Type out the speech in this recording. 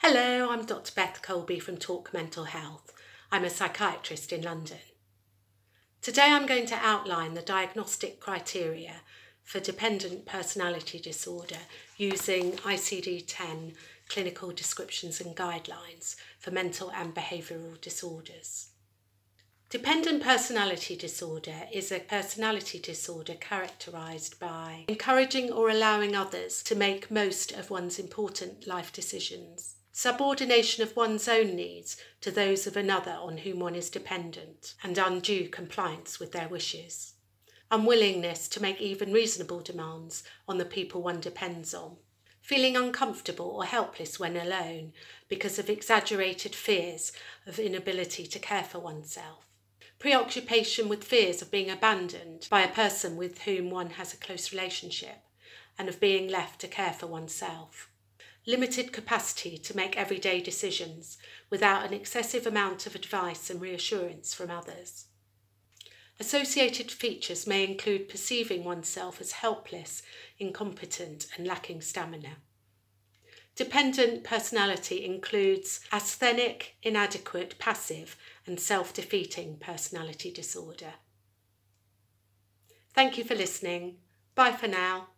Hello, I'm Dr. Beth Colby from Talk Mental Health. I'm a psychiatrist in London. Today I'm going to outline the diagnostic criteria for dependent personality disorder using ICD 10 clinical descriptions and guidelines for mental and behavioural disorders. Dependent personality disorder is a personality disorder characterised by encouraging or allowing others to make most of one's important life decisions, subordination of one's own needs to those of another on whom one is dependent, and undue compliance with their wishes, unwillingness to make even reasonable demands on the people one depends on, feeling uncomfortable or helpless when alone because of exaggerated fears of inability to care for oneself. Preoccupation with fears of being abandoned by a person with whom one has a close relationship and of being left to care for oneself. Limited capacity to make everyday decisions without an excessive amount of advice and reassurance from others. Associated features may include perceiving oneself as helpless, incompetent, and lacking stamina. Dependent personality includes asthenic, inadequate, passive, and self defeating personality disorder. Thank you for listening. Bye for now.